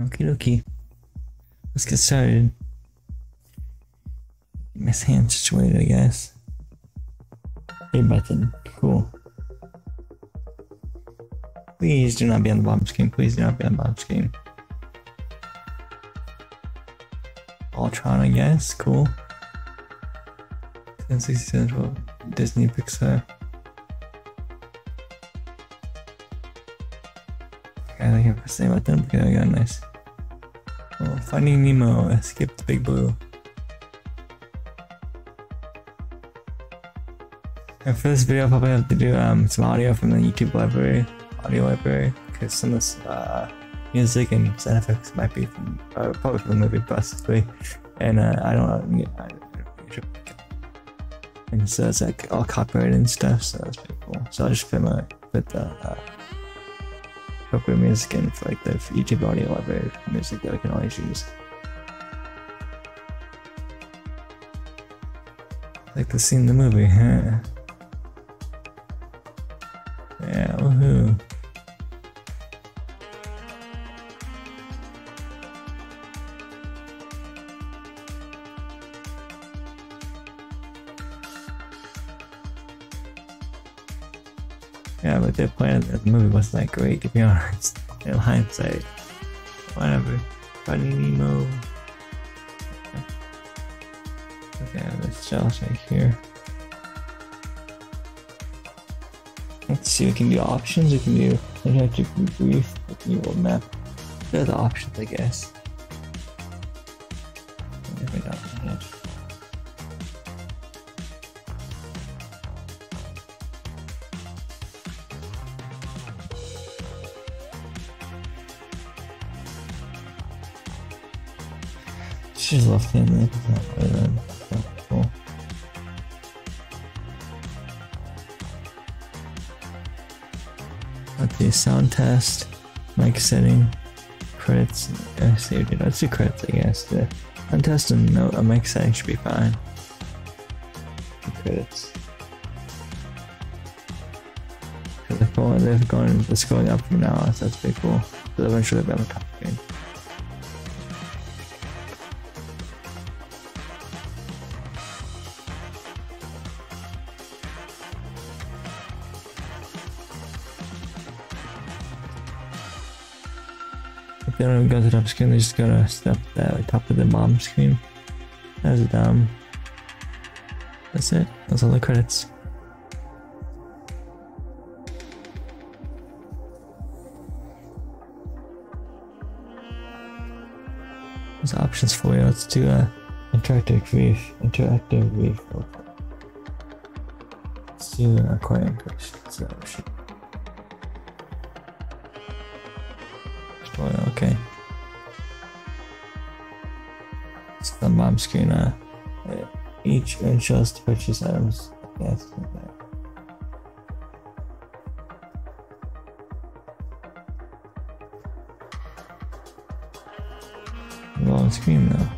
Okie dokie. Let's get started. Miss hand situated, I guess. A button. Cool. Please do not be on the bottom screen. Please do not be on the bottom screen. Ultron, I guess. Cool. 1067 Disney Pixar. I think I pressed the button. Okay, I got nice. Oh, Finding Nemo. Escape the Big Blue. And for this video, I'll probably have to do um, some audio from the YouTube library, audio library, because some of this uh, music and sound effects might be from, uh, probably from the movie, possibly. And uh, I don't know. I, and so it's like all copyrighted and stuff, so that's pretty cool. So I'll just put my put the uh, appropriate music and like the YouTube audio library music that I can always use. Like the scene in the movie, huh? Yeah, but their plan of the movie wasn't that great, to be honest. In hindsight, whatever. Finding Nemo. Okay, let's Josh right here. Let's see, we can do options, we can do electric brief, we can do world map. They're the options, I guess. Right then. Okay, sound test, mic setting, credits. I saved it. Let's do credits, I guess. The sound test and no, a mic setting should be fine. The credits. Cause they're going, going, it's going up from now so that's pretty cool. So eventually they'll be on the top If they don't even go to the top screen, they just go to step that like, top of the bottom screen. That's dumb. That's it. That's all the credits. There's options for you. Let's do a interactive brief. Interactive brief. Let's do an aquarium questions. Okay. The mom screen. Uh, each to purchase items. Yes. Long screen though.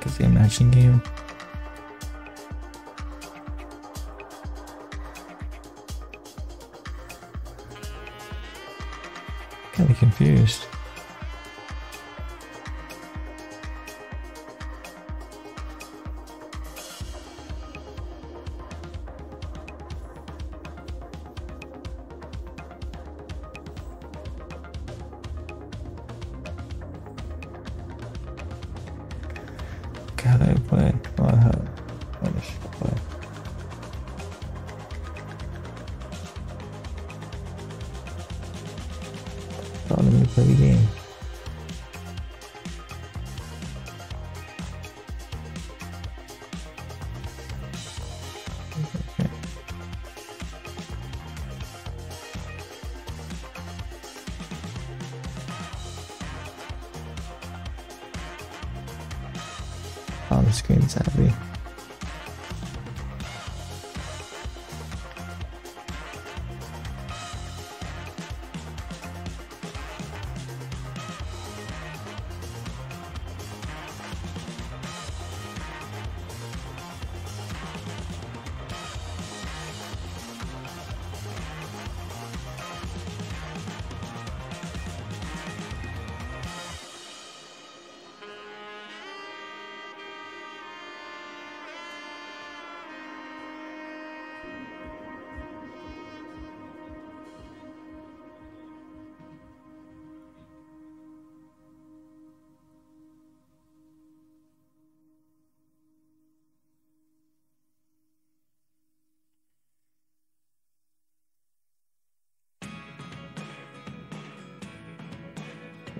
Cause the matching game. How do I play? Oh, let me screen the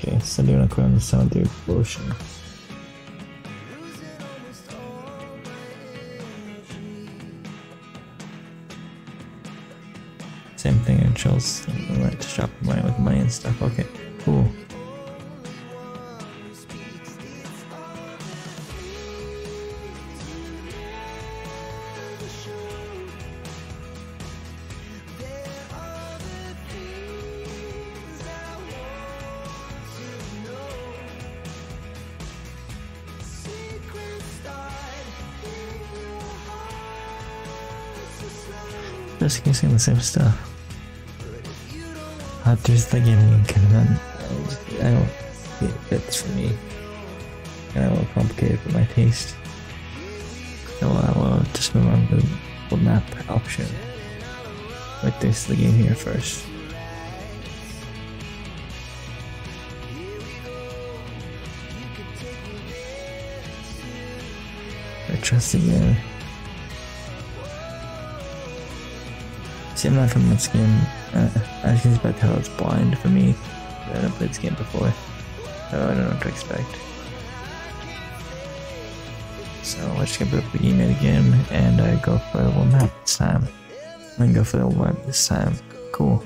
To the sound of the explosion. Same thing in went to shop money with money and stuff. Okay, cool. Just saying the same stuff. Uh, there's the gaming kind of I don't it fits for me. Kind of a little complicated for my taste. So I will just move on to the map option. Like this the game here first. I trust again. I'm not from this game. Uh, as you can tell, it's blind for me. I haven't played this game before, so I don't know what to expect. So let's get up the game again, and I go for the one map this time. I'm gonna go for the one this time. Cool.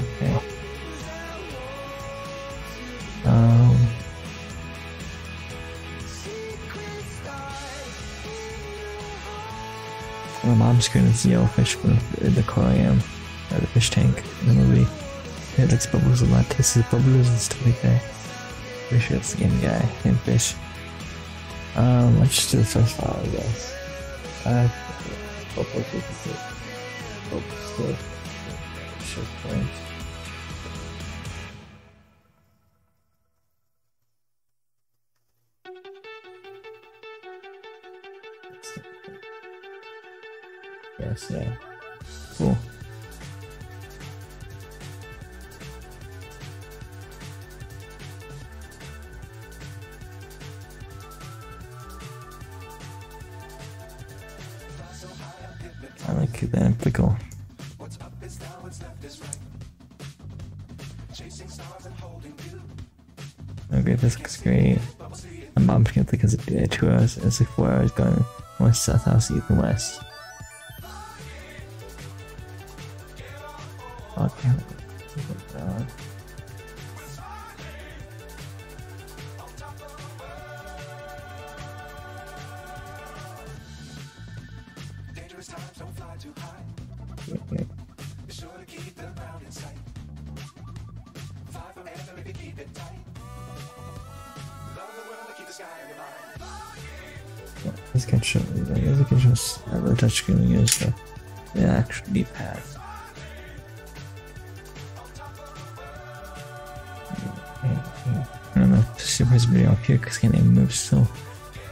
Okay. Um. My mom's screen is yellowfish from the aquarium, or the fish tank in the movie. It looks bubbles a lot, tastes like bubbles and stuff like that. Pretty sure it's guy, same fish. Um, let's just do the first file, I guess. Uh, bubbles, bubbles, bubbles, Sure, point. Yes, yeah. Cool. I like that pickle. Okay, this looks great. My mom can't think it's two hours. It's like four hours going west, south, south, east, and Uh, wait. This can show. I guess I can have a touchscreen use the, the actual D-pad. I don't know to super video up here because I can't even move so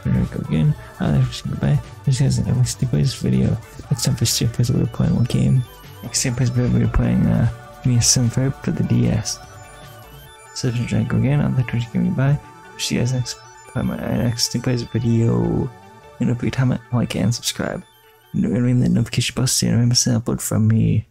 we're gonna go again. Uh, just goodbye. This guys like Steve plays video. Next time for plays we were playing one game. Next video we were playing uh me a sim for the DS. So if you're go again, I'll let you give me bye. See you guys next by my next Steve plays video. And you time it, like and subscribe. And ring the notification bell so you don't miss an upload from me.